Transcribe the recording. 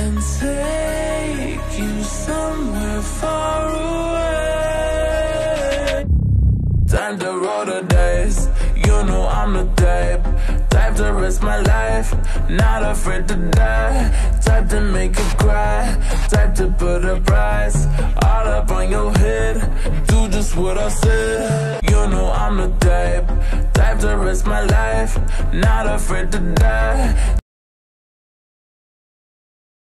and take you somewhere far away. Time to roll the dice. You know I'm the type, type to risk my life, not afraid to die. Type to make you cry, type to put a price all up on your head. Do just what I said. You know I'm the type, type to risk my life, not afraid to die.